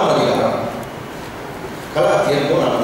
Calabria, Calabria è eh, buona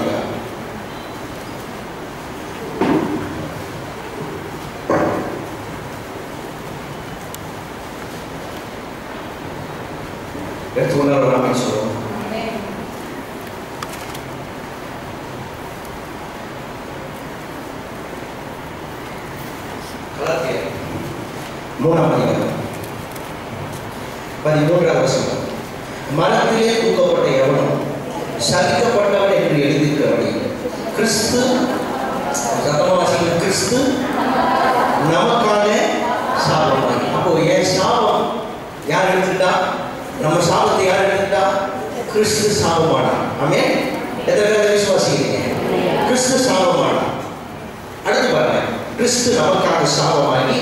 யார் எடுத்துட்டா? நம்ம சாபத்தை யார் எடுத்துட்டா? கிறிஸ்து சாபமாடா ஆமே எத்தனை பேர் விசுவாசிக்கிறீங்க? கிறிஸ்து சாபமாடா அடுத்து பாருங்க. கிறிஸ்து நமக்காக சாபமாகி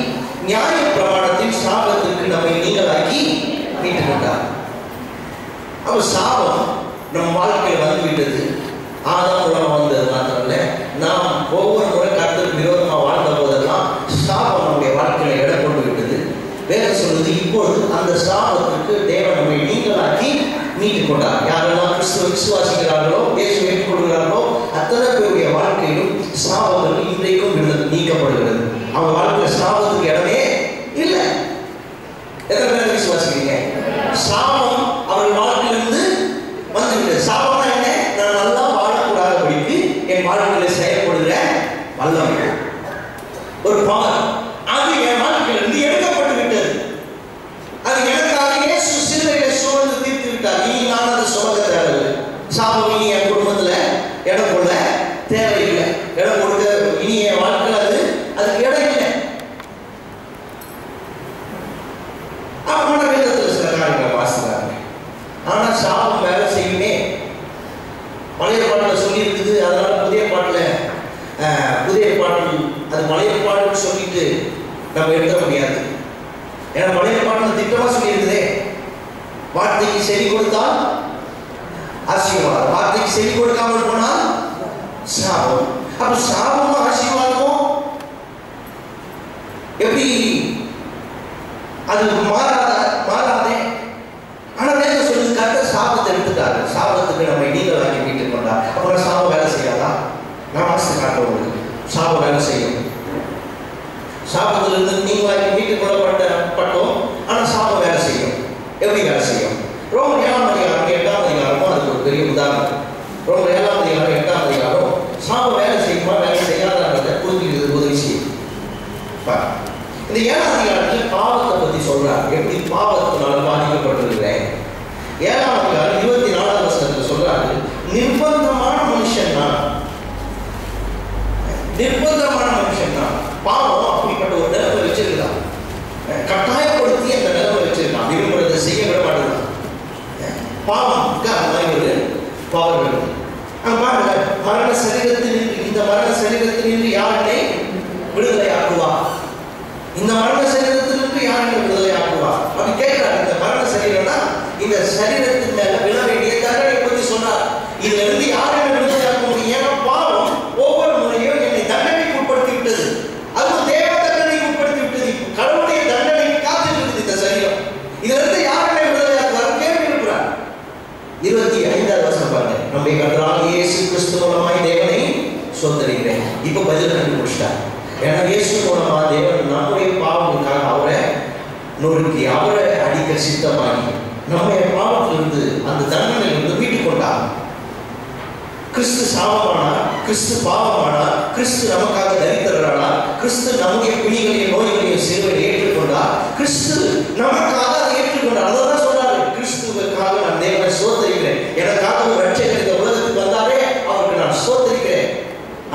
நியாய பிரமாணத்தில் சாபத்திற்கு நம்மை நீங்களாக்கி மீட்டுக்கொண்டார். அப்ப சாபம் நம் வாழ்க்கையில் வந்துவிட்டது. ஆதாம் உலகம் வந்தது மாத்திரம் இல்லை. நாம் ஒவ்வொரு முறை கருத்துக்கு விரோதமாக வாழ்ந்த போதெல்லாம் சாபம் நம்முடைய வாழ்க்கையில இடம் கொண்டு விட்டது வேற சொல்லுது இப்பொழுது அந்த சாபத்திற்கு தேவன் நம்மை நீங்களாக்கி மீட்டுக் கொண்டார் யாரெல்லாம் கிறிஸ்துவ விசுவாசிக்கிறார்களோ இயேசு ஏற்றுக்கொள்கிறார்களோ அத்தனை பேருடைய வாழ்க்கையிலும் சாபங்கள் இன்றைக்கும் விடுதலை நீக்கப்படுகிறது. அவங்க வாழ்க்கையில் சாபத்துக்கு இடமே இல்லை. எத்தனை பேர் விசுவாசிக்கிறீங்க? சாபம் அவர்கள் வாழ்க்கையிலிருந்து வந்துவிட்டது சாபம்னா என்ன நான் நல்லா வாழக்கூடாதபடிக்கு என் வாழ்க்கையில செயல்படுகிற வல்லமை ஒரு பவர் அது என் வாழ்க்கையிலிருந்து எடுக்கப்பட்டு விட்டது அது எனக்காக இயேசு சிலுவையில சுமந்து தீர்த்து விட்டார் இனி நான் அதை சுமக்க தேவையில்லை சாபம் இனி என் குடும்பத்துல இடம் கொள்ள தேவையில்லை இடம் கொடுக்க இனி என் வாழ்க்கையில் அது அதுக்கு இடம் இல்லை அப்பமான வேதத்தில் சில காரியங்களை வாசிக்கிறாங்க ஆனா சாபம் வேலை செய்யுமே பழைய பாட்டில் சொல்லி இருக்குது அதனால புதிய பாட்டில் புதிய பாட்டில் அது பழைய பாட்டுன்னு சொல்லிட்டு நம்ம எடுக்க முடியாது ஏன்னா பழைய பாட்டில் திட்டமா சொல்லி இருக்குதே வார்த்தைக்கு செவி கொடுத்தால் ஆசீர்வாதம். வார்த்தைக்கு செவி கொடுக்காமல் போனால் சாபம். அப்ப சாபமும் ஆசீர்வாதமும் எப்படி? அது மாறாத மாறாதே ஆனா வேதம் சொல்லுது கர்த்தர் சாபத்தை எடுத்துட்டாரு சாபத்துக்கு நம்ம நீங்கள் வாங்கி மீட்டுக் கொண்டார் அப்புறம் சாபம் வேலை செய்யாதா நான் வாசித்து காட்டுறேன் உங்களுக்கு சாபம் வேலை செய்யும் சாபத்திலிருந்து நீங்கள் வாங்கி மீட்டுக் கொள்ளப்பட்ட பட்டோம் ஆனா சாபம் வேலை செய்யும் எப்படி வேலை செய்யும் ரோமன் ஏழாம் அதிகாரம் எட்டாம் அதிகாரமும் அதுக்கு ஒரு பெரிய உதாரணம் ரோமன் ஏழாம் அதிகாரம் எட்டாம் அதிகாரம் சாபம் வேலை செய்யுமா வேலை செய்யாதான்றதை புரிஞ்சுக்கிறது உதவி செய்யும் பாரு. இந்த ஏழாம் அதிகாரத்தில் பாவத்தை பத்தி சொல்றார் எப்படி பாவத்தினால பாதிக்கப்பட்டிருக்கிறேன் ஏழாம் அதிகாரம் இருபத்தி நாலாம் வருஷத்துல சொல்றாரு நிர்பந்தமான மனுஷன் நான் நிர்பந்தமான மனுஷன் தான் பாவம் அப்படிப்பட்ட ஒரு நிலைமை வச்சிருக்கான் கட்டாயப்படுத்தி அந்த நிலைமை வச்சிருக்கான் விரும்புறதை செய்ய விட மாட்டேங்கிறான் பாவம்க்கு அந்த மாதிரி ஒரு பவர் வேணும் அங்க பாருங்க மரண சரீரத்தில் இந்த மரண சரீரத்திலிருந்து யாருனை விடுதலை ஆக்குவா இந்த மரண சரீரத்திலிருந்து யாருனை விடுதலை ஆக்குவார் அப்படி கேட்கிறார் இந்த மரண சரீரம்னா இந்த சரீரத்தின் மேல விழ வேண்டிய தண்டனை பத்தி சொன்னார். இதுல இருந்து யாரை விடுதலை ஆக்க முடியும் ஏன்னா பாவம் ஒவ்வொரு முறையும் என்னை தண்டனைக்கு உட்படுத்தி விட்டது அதுவும் தேவ தண்டனைக்கு உட்படுத்தி விட்டது கடவுளுடைய தண்டனைக்கு காத்துட்டு இருக்குது இந்த சரீரம். இதுல இருந்து யாரை விடுதலை ஆக்குவார் கேள்வி இருக்கிறார் இருபத்தி ஐந்தாவது வருஷம் பாருங்க. நம்முடைய கர்த்தராக இயேசு கிறிஸ்து மூலமாய் தேவனை சொந்தரி இப்போ பதில் கண்டுபிடிச்சிட்டார் ஏன்னா இயேசு மூலமாக தேவன் நம்முடைய பாவங்களுக்காக அவரை நொறுக்கி அவரை அடிக்க சித்தமாகி நம்முடைய பாவத்திலிருந்து அந்த தண்டனையிலிருந்து மீட்டுக் கொண்டார். கிறிஸ்து சாபமானா கிறிஸ்து பாவமானா கிறிஸ்து நமக்காக தரித்திரரானா கிறிஸ்து நம்முடைய குழிகளையும் நோய்களையும் சிறுவையில் ஏற்றுக்கொண்டார். கிறிஸ்து நமக்காக அதை ஏற்றுக்கொண்டார். அதான் சொல்றாரு கிறிஸ்துவுக்காக நான் தேவனை சோதரிக்கிறேன் எனக்காக ஒரு ரட்சை இந்த உலகத்துக்கு வந்தாரே அவருக்கு நான் சோதரிக்கிறேன்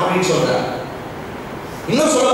அப்படின்னு சொல்றார். இன்னும் சொல்ல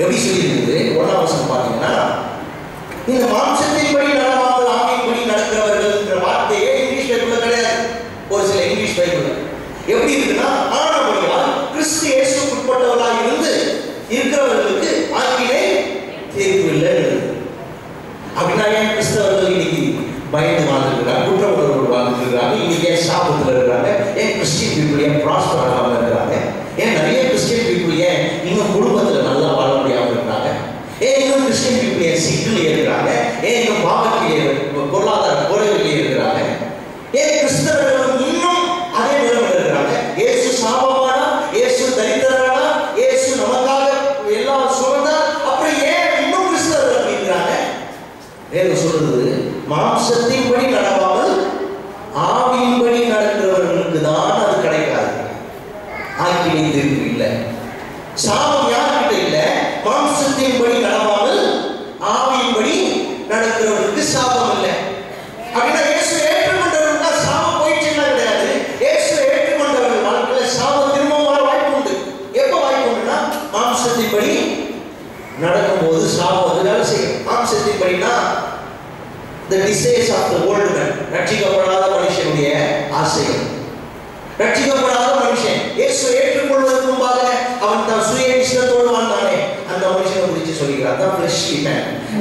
எப்படி சொல்லியிருந்தது. ஒன்றாம் வருஷம் பார்த்தீங்கன்னா இந்த மாம்ச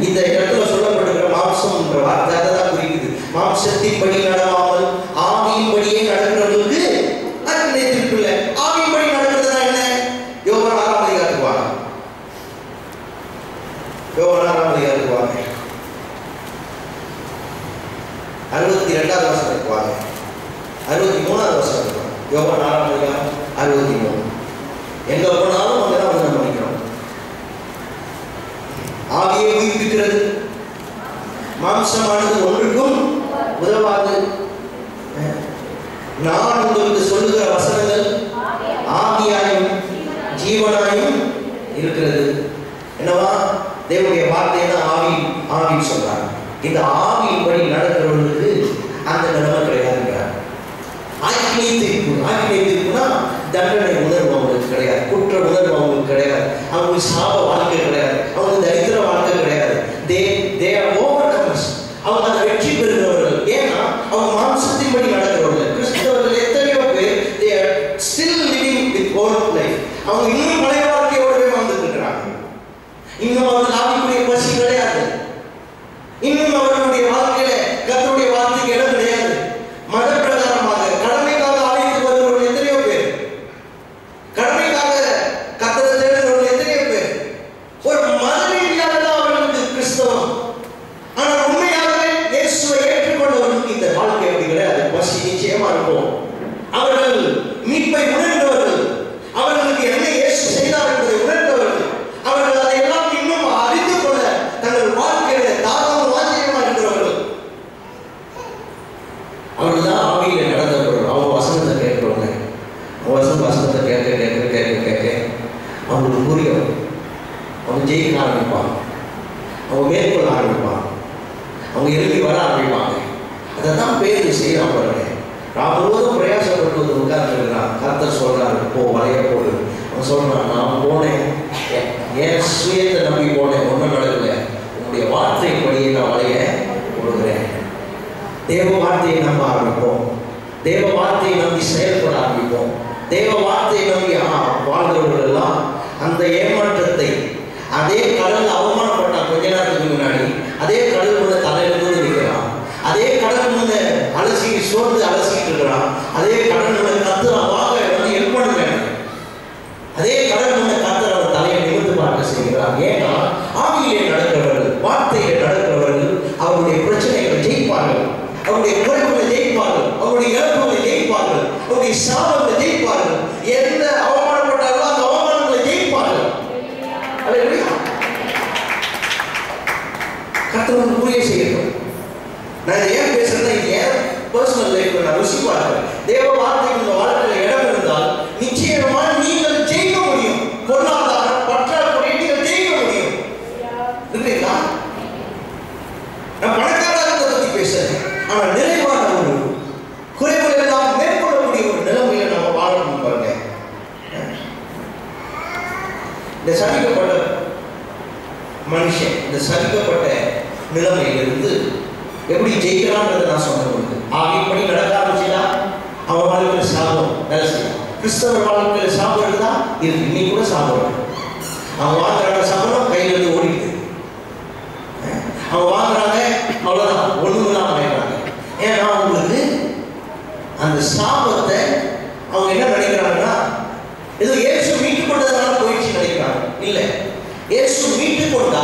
இந்த இடத்துல சொல்லப்படுகிற மாம்சம்ன்ற வார்த்தை அதை தான் குறிக்குது. மாம்சத்தின் படி நடவாமல் ஆவியின் படியே நடக்கிறவர்களுக்கு நற்கனை படி நடக்கிறதுனா என்ன? யோகன் ஆறாம் அதிகாரத்துக்கு வாங்க. யோகன் ஆறாம் அதிகாரத்துக்கு அறுபத்தி ரெண்டாவது வருஷத்துக்கு வாங்க. அறுபத்தி மூணாவது வருஷத்துக்கு வாங்க. யோகன் ஆறாம் அதிகாரம் அறுபத்தி மூணு. எங்கே போனாலும் ஆவியை உயிர்ப்பிக்கிறது மாம்சமானது ஒன்றுக்கும் உதவாது. நான் உங்களுக்கு சொல்லுகிற வசனங்கள் ஆவியாயும் ஜீவனாயும் இருக்கிறது. என்னவா? தேவனுடைய வார்த்தையை தான் ஆவி ஆவின்னு சொல்றாங்க. இந்த ஆவியின்படி நடக்கிறவர்களுக்கு தேவ வார்த்தையை நம்ப ஆரம்பிப்போம். தேவ வார்த்தையை நம்பி செயல்பட ஆரம்பிப்போம் தேவ வார்த்தையை நம்பி வாழ்ந்தவர்கள் எல்லாம் அந்த ஏமாற்றத்தை அதே கடல் அவமானப்பட்டான் கொஞ்ச நேரத்துக்கு முன்னாடி அதே கத்தவர் ஊழியை செய்யட்டும். நான் ஏன் பேசுறேன்னா ஏன் பர்சனல் லைஃப்ல நான் ருசி பார்க்கிறேன் தேவ வார்த்தைக்கு உங்க வாழ்க்கையில இடம் இருந்தால் நிச்சயமா நீங்கள் ஜெயிக்க முடியும். பொருளாதார பற்றாக்குறை நீங்கள் ஜெயிக்க முடியும். இல்லைங்களா நான் பணக்காரத்தை பத்தி பேசுறேன். ஆனா நிறைவான ஒரு குறைகள் எல்லாம் மேற்கொள்ளக்கூடிய ஒரு நிலைமையில நம்ம வாழணும் பாருங்க. இந்த சபிக்கப்பட்ட மனுஷன் இந்த சபிக்கப்பட்ட நிலைமையிலிருந்து எப்படி ஜெயிக்கிறான்றதை நான் சொன்னேன் உங்களுக்கு. ஆகி இப்படி நடக்க ஆரம்பிச்சுன்னா அவன் வாழ்க்கையில் சாபம் வேலை செய்யும். கிறிஸ்தவர் வாழ்க்கையில் சாபம் தான் இருக்கு. இன்னைக்கு கூட சாபம் அவன் வாங்குறாங்க சாப்பிடும் கையில் இருந்து ஓடிடுது அவன் வாங்குறாங்க அவ்வளோதான் ஒழுங்கு தான் பயன்றாங்க ஏன்னா அவங்களுக்கு அந்த சாபத்தை அவங்க என்ன நினைக்கிறாங்கன்னா ஏதோ ஏசு மீட்டு கொண்டதுனால போயிடுச்சு நினைக்கிறாங்க. இல்லை. ஏசு மீட்டு கொண்டா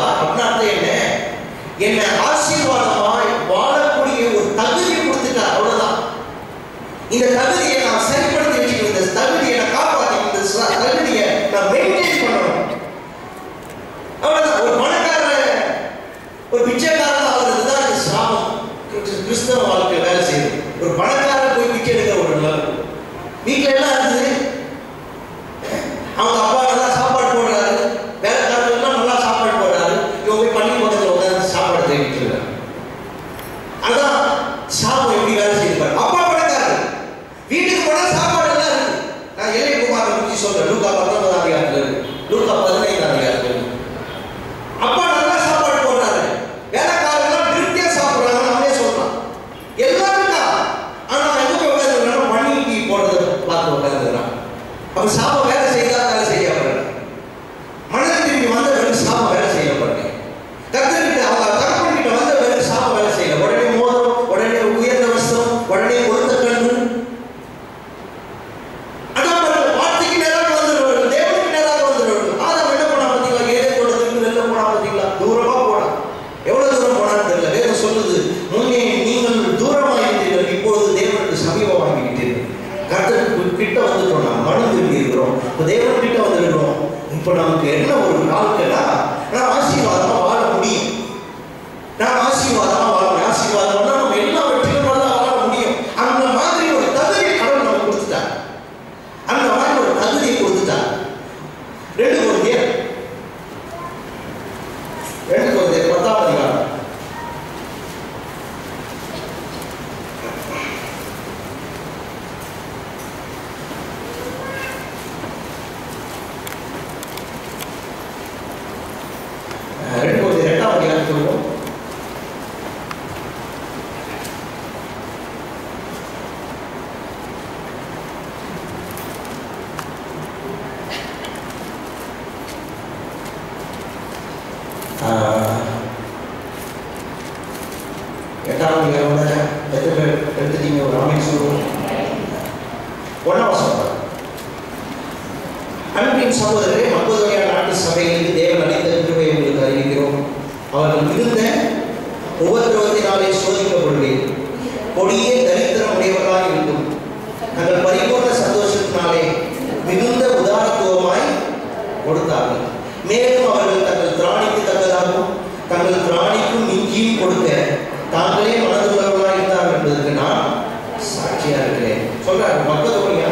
சாட்சியாக இருக்கிறேன் சொல்கிறார் மக்கதோனியா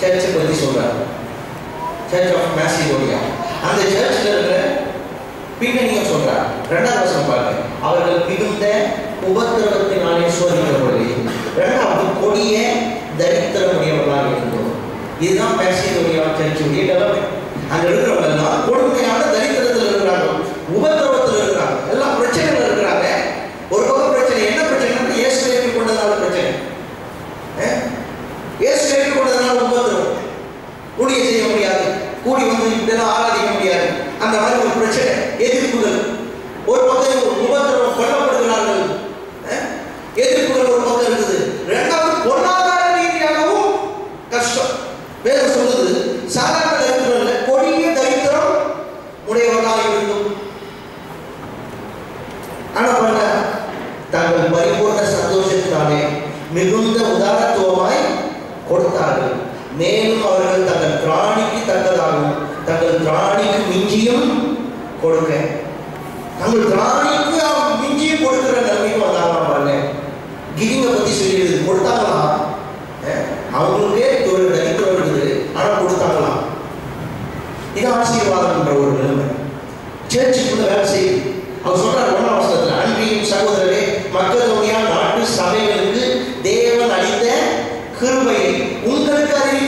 சர்ச்சை பற்றி சொல்கிறார் சர்ச் ஆஃப் மேசிடோனியா அந்த சர்ச்சில் இருக்கிற பின்னணியும் சொல்கிறார் ரெண்டாவது வசனம் பாருங்க. அவர்கள் மிகுந்த உபத்திரவத்தினாலே சோதிக்கிறபடி ரெண்டாவது கொடிய தரித்திரம் உடையவர்களாக இருந்தோம். இதுதான் மேசிடோனியா சர்ச்சுடைய நிலைமை அங்கே இருக்கிறவங்க எல்லாம் கொடுமையான தரித்திரத்தில் இருக்கிறார்கள். உபத்திரவ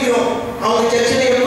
हो और चर्चने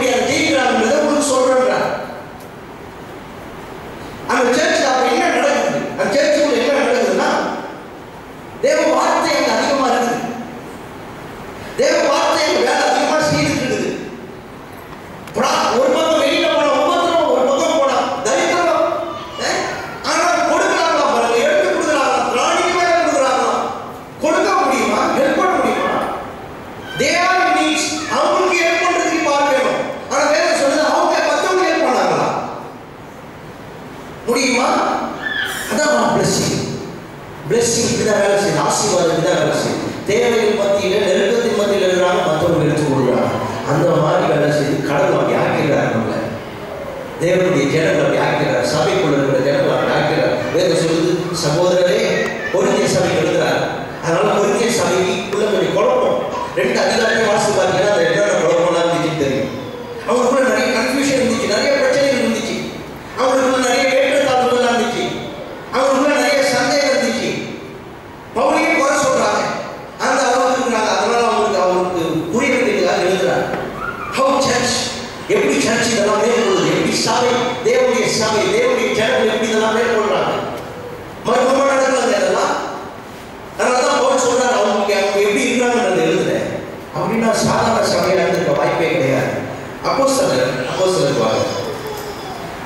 அப்போ சிலர் அப்போ சிலர்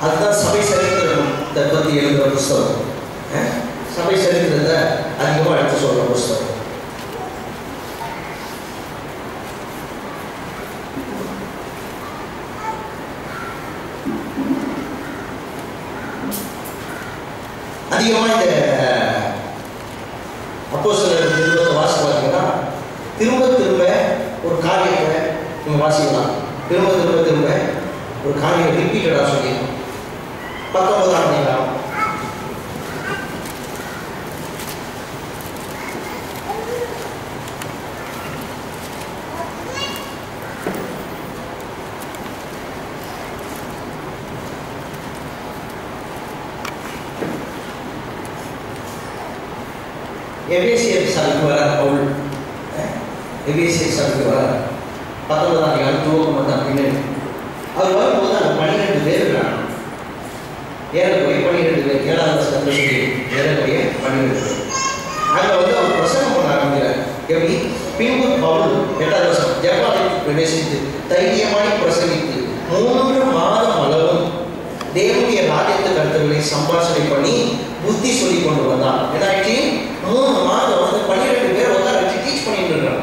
அதுதான் சபை சரித்திரத்தை பற்றி எழுதுகிற புஸ்தகம். சபை சரித்திரத்தை அதிகமாக எடுத்து சொல்கிற புஸ்தகம். அதிகமாக இந்த அப்போ சில திரும்ப வாசி பார்த்தீங்கன்னா திரும்ப திரும்ப ஒரு காரியத்தை நீங்கள் வாசிக்கலாம். திரும்ப திரும்ப திரும்ப ஒரு காரியம் ரிப்பீட்டடாக சொல்லி பத்தொன்பதாம் அதிகாரம் எபேசியர் சபைக்கு வர பவுல் அஹ், எபேசியர் சபைக்கு வர பத்தொன்பதாம் அதிகாரம் துவக்கம் வந்த பின்னாடி அவர் வரும்போது அந்த பன்னிரெண்டு பேர் இருக்கிறாங்க ஏறக்குறைய பன்னிரெண்டு பேர் ஏழாவது சந்தோஷத்தை சொல்லி ஏறக்குறைய பன்னிரெண்டு பேர். அங்கே வந்து அவர் பிரசங்கம் பண்ண ஆரம்பிக்கிறார். எப்படி? பின்பு பவுல் எட்டாவது வருஷம் ஜப்பானுக்கு பிரவேசித்து தைரியமாய் பிரசங்கித்து மூன்று மாதம் அளவும் தேவனுடைய ராஜ்யத்து கருத்துக்களை சம்பாஷணை பண்ணி புத்தி சொல்லி கொண்டு வந்தான் என்னாச்சு மூணு மாதம் வந்து பன்னிரெண்டு பேர் உட்கார வச்சு டீச் பண்ணிட்டு இருக்கிறாங்க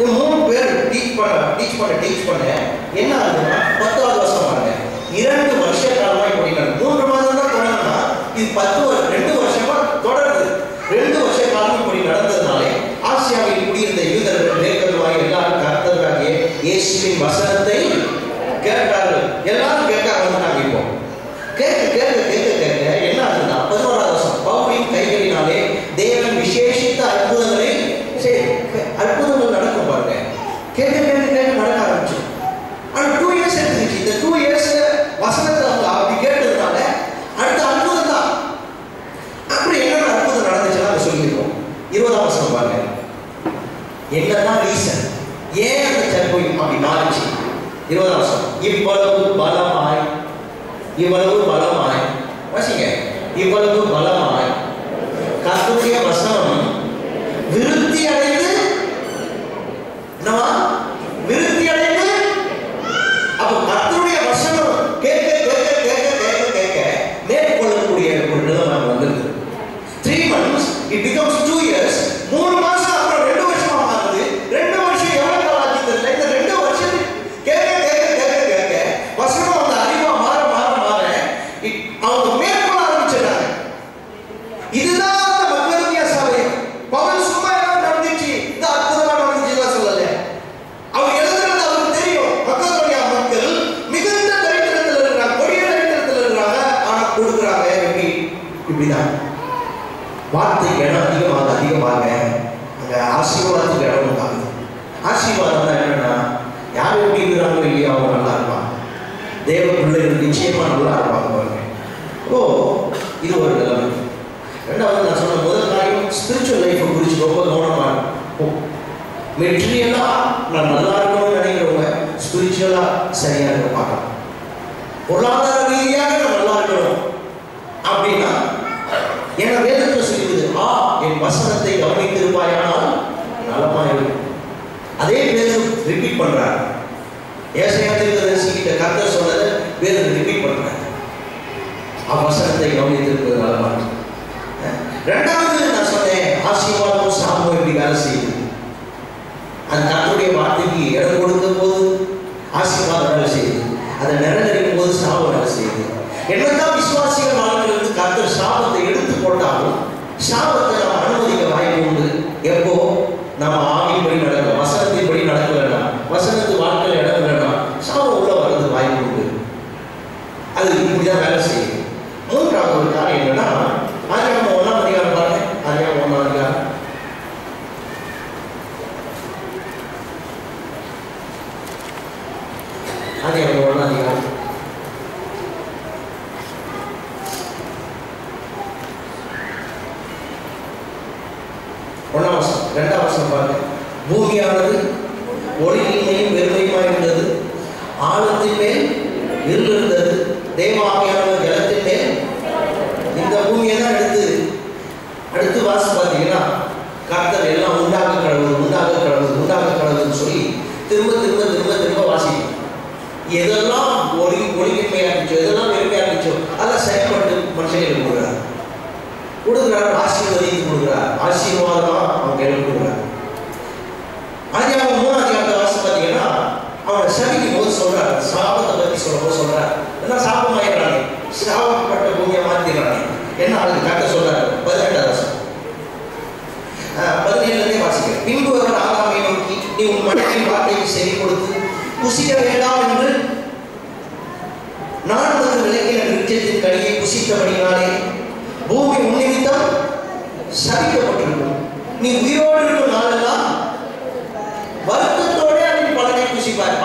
இந்த மூணு பேர் டீச் பண்ண டீச் பண்ண டீச் பண்ண. என்ன ஆகுதுன்னா பத்தாவது வருஷம் பாருங்க. இரண்டு வருஷ காலமாக இப்படி மூன்று மாதம் தான் தொடங்கினா இது பத்து வருஷம் ரெண்டு வருஷமா தொடருது. ரெண்டு வருஷ காலம் இப்படி நடந்ததுனாலே ஆசியாவில் குடியிருந்த யூதர்கள் கிரேக்கர்கள் எல்லாரும் கர்த்தராகிய இயேசுவின் வசனத்தை கேட்டார்கள். எல்லாரும் இவ்வளவு பலம் ஆயும் வாசிங்க இவ்வளவு இப்படிதான் வார்த்தைக்கு இடம் அதிகமாக அதிகமாக அங்கே ஆசீர்வாதத்துக்கு இடம் உண்டாகுது. தான் என்னன்னா யார் எப்படி இருக்கிறாங்களோ இல்லையா அவங்க நல்லா இருப்பாங்க. தேவ பிள்ளைகள் நிச்சயமாக நல்லா இருப்பாங்க பாருங்க. ஓ இது ஒரு நிலைமை. ரெண்டாவது நான் சொன்ன முதல் காரியம் ஸ்பிரிச்சுவல் லைஃப்பை குறித்து ரொம்ப கவனமாக இருக்கும் மெட்டீரியலாக நான் நல்லா இருக்கணும்னு நினைக்கிறவங்க ஸ்பிரிச்சுவலாக சரியாக இருக்க பார்க்கலாம் பொருளாதார ரீதியாக நான் நல்லா இருக்கணும். அப்படின்னா என வேதத்தில் சொல்லுது ஆ என் வசனத்தை கவனித்திருப்பாயானால் நலமா இருக்கும் அதே வேதம் ரிப்பீட் பண்றார் ஏசையா தீர்க்கதரிசி கருத்தை கர்த்தர் சொன்னதை வேதம் ரிப்பீட் பண்றார் அவசரத்தை கவனித்திருப்பது நலமா இருக்கும் அஹ் ரெண்டாவது நான் சொன்னேன் ஆசீர்வாதமும் சாபமும் எப்படி வேலை செய்யுது அது கர்த்தருடைய வார்த்தைக்கு இடம் கொடுக்கும் போது ஆசீர்வாதம் வேலை செய்யுது அதை நிறநறிக்கும் போது சாபம் வேலை செய்யுது என்னதான் விசுவாசிகள் வாழ்க்கையிலிருந்து கர்த்தர் சாபத்தை எடுத்து போட்டாலும் சாபத்தை நம்ம அனுமதிக்க வாய்ப்பு உண்டு எப்போ வசனம் ரெண்டாம் வசனம் பாருங்க பூமியானது ஒளியின்மையும் வெறுமையுமாய் இருந்தது ஆழத்தின் மேல் இருள் இருந்தது தேவாமியானவர் ஜலத்தின் மேல் இந்த பூமியை தான் எடுத்து அடுத்து வாசி பார்த்தீங்கன்னா கர்த்தர் எல்லாம் உண்டாக கடவுள் உண்டாக கடவுள் உண்டாக கடவுள்னு சொல்லி திரும்ப திரும்ப திரும்ப திரும்ப வாசிக்கும். எதெல்லாம் ஒளி ஒளிமின்மையாக்கிச்சோ எதெல்லாம் வெறுமையாக்கிச்சோ அதெல்லாம் செயல்பட்டு மனுஷன் கொடுக்குறார் கொடுக்குறார் ஆசீர்வதித்து கொடுக்குறார் ஆசீர்வாதமா அவங்க கையில் கொடுக்குறார் அதிகாரம் மூணாம் அதிகாரத்தை வாசி பார்த்தீங்கன்னா அவனை சபிக்கும் போது சொல்றாரு சாபத்தை பத்தி சொல்லும்போது சொல்றாரு எல்லாம் சாபமாயிடுறானே சாபப்பட்ட பூமியை மாத்திடுறானே என்ன அதுக்கு சொல்றாரு. பதினெட்டாம் வருஷம் பதினேழுலேருந்தே வாசிக்கிறேன். பின்பு அவர் ஆதாமை நோக்கி நீ உன் மனைவி வார்த்தையை செவி கொடுத்து புசிக்க வேண்டாம் என்று நான் உனக்கு விளக்கின விருட்சத்தின் கனியை புசித்தபடினாலே பூமி உன்னிமித்தம் சபிக்கப்பட்டிருக்கும். நீ உயிரோடு இருக்கும் நாளெல்லாம் வருத்தத்தோட அதன் பலனை புசிப்பார்